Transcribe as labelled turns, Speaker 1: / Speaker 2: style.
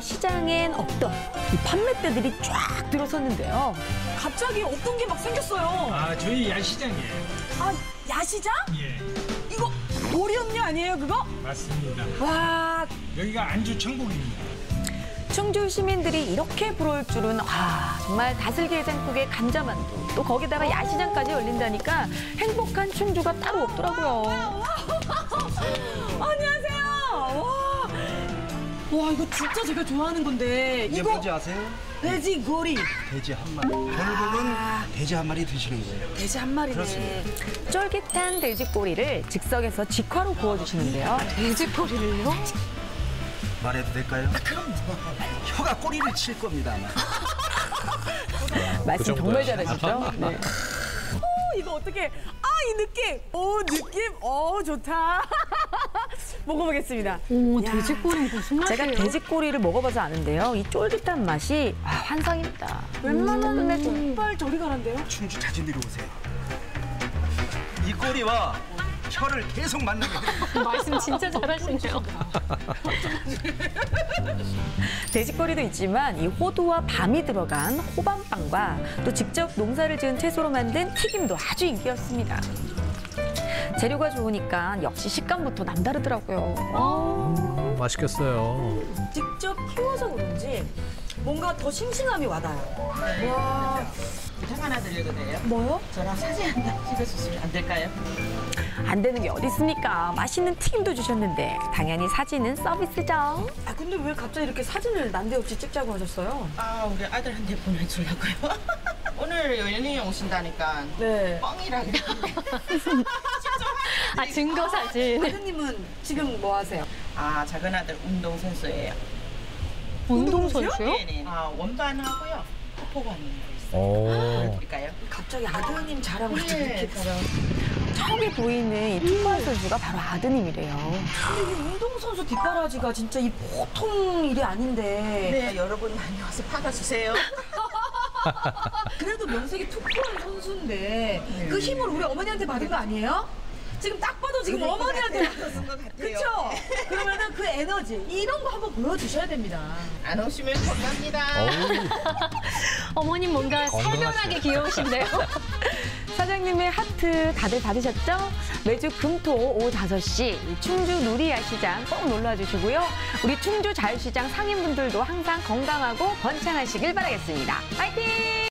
Speaker 1: 시장엔 없던 이 판매대들이 쫙 들어섰는데요.
Speaker 2: 갑자기 없던 게 막 생겼어요.
Speaker 3: 아, 저희 야시장이에요.
Speaker 2: 아, 야시장?
Speaker 3: 예,
Speaker 2: 이거 오리언니 아니에요, 그거?
Speaker 3: 맞습니다.
Speaker 2: 와,
Speaker 3: 여기가 안주 천국입니다.
Speaker 1: 충주 시민들이 이렇게 부러울 줄은 아 정말 다슬기 해장국에 감자만두 또 거기다가 야시장까지 열린다니까 행복한 충주가 따로 없더라고요.
Speaker 2: 와. 와, 이거 진짜 제가 좋아하는 건데.
Speaker 4: 이게
Speaker 2: 이거
Speaker 4: 뭔지 아세요?
Speaker 2: 돼지고리.
Speaker 4: 돼지 한 마리. 결국은 돼지 한 마리 드시는 거예요.
Speaker 2: 돼지 한 마리네.
Speaker 4: 그렇습니다.
Speaker 1: 쫄깃한 돼지꼬리를 즉석에서 직화로 구워주시는데요.
Speaker 2: 돼지고리를요?
Speaker 4: 말해도 될까요? 그럼 혀가 꼬리를 칠 겁니다 아마.
Speaker 1: 말씀 정말 잘하시죠? 네.
Speaker 2: 어, 이거 어떻게? 아, 이 느낌. 오, 느낌. 어, 좋다. 먹어보겠습니다.
Speaker 5: 오, 돼지꼬리 무슨 맛이에요?
Speaker 1: 제가 돼지꼬리를 먹어봐서 아는데요. 이 쫄깃한 맛이 아, 환상입니다.
Speaker 2: 웬만하면 정말 저리 가란데요?
Speaker 4: 충주 자주 내려오세요. 이 꼬리와 혀를 계속 만나게.
Speaker 5: 말씀 진짜 잘하시네요.
Speaker 1: 돼지꼬리도 있지만 이 호두와 밤이 들어간 호밤빵과 또 직접 농사를 지은 채소로 만든 튀김도 아주 인기였습니다. 재료가 좋으니까 역시 식감부터 남다르더라고요.
Speaker 6: 맛있겠어요.
Speaker 2: 직접 키워서 그런지 뭔가 더 싱싱함이 와닿아요. 와,
Speaker 7: 부탁 하나 드려도 돼요?
Speaker 2: 뭐요?
Speaker 7: 저랑 사진 한장 찍어주시면 안 될까요?
Speaker 1: 안 되는 게 어디 있습니까? 맛있는 튀김도 주셨는데 당연히 사진은 서비스죠.
Speaker 2: 아, 근데 왜 갑자기 이렇게 사진을 난데없이 찍자고 하셨어요?
Speaker 7: 아, 우리 아들한테 보내주려고요. 오늘 연인이 오신다니까
Speaker 2: 네.
Speaker 7: 뻥이라고.
Speaker 5: 아, 증거 사진.
Speaker 2: 아드님은 지금 뭐 하세요?
Speaker 7: 아, 작은 아들 운동 선수예요.
Speaker 5: 운동 선수요?
Speaker 7: 네네. 아, 원반 하고요. 포포가 있는 거 있어요.
Speaker 6: 오.
Speaker 7: 드릴까요?
Speaker 2: 갑자기 아드님 자랑을 또
Speaker 7: 네.
Speaker 1: 저기 보이는 이 투발 선수가 바로 아드님이래요.
Speaker 2: 근데 이 운동선수 뒷바라지가 진짜 이 보통 일이 아닌데.
Speaker 7: 네, 여러분 많이 와서 팔아주세요.
Speaker 2: 그래도 명색이 투포한 선수인데 그 힘을 우리 어머니한테 받은 거 아니에요? 지금 딱 봐도 지금
Speaker 7: 것
Speaker 2: 어머니한테. 그쵸? 그러면은 그 에너지 이런 거 한번 보여주셔야 됩니다.
Speaker 7: 안 오시면 혼납니다.
Speaker 5: 어머님 뭔가 살벌하게 귀여우신데요?
Speaker 1: 사장님의 하트 다들 받으셨죠? 매주 금토 오후 5시 이 충주 누리야시장 꼭 놀러와 주시고요. 우리 충주 자유시장 상인분들도 항상 건강하고 번창하시길 바라겠습니다. 파이팅!